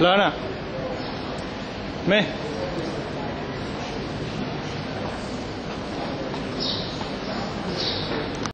Lana. Me.